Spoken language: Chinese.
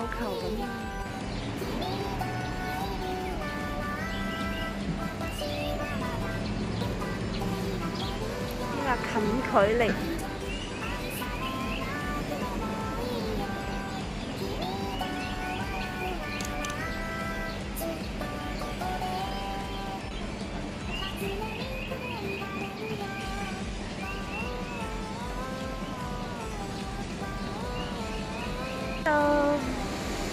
要求的嘛，依个近距离。